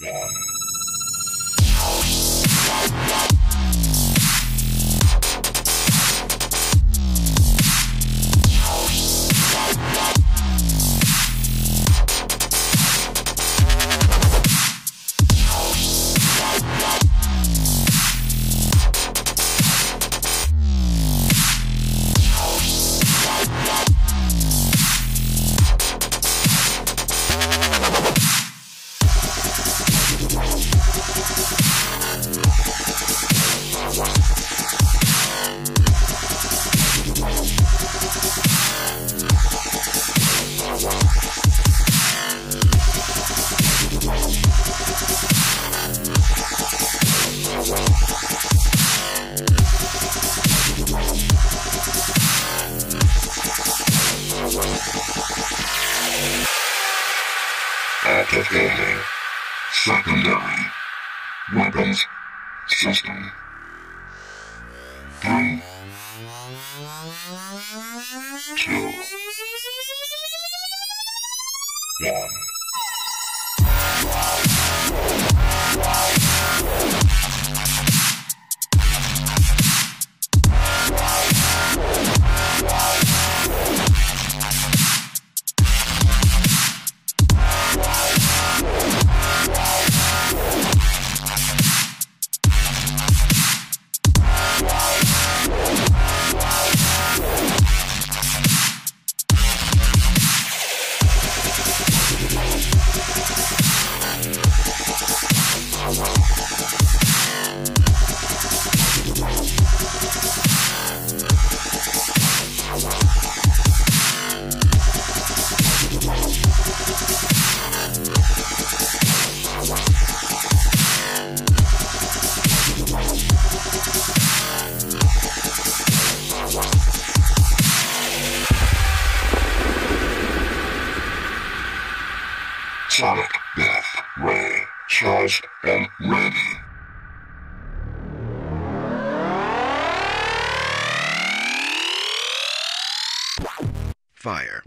One. Activating secondary weapons system. Three, two, one. Sonic Death Ray charged and ready. Fire.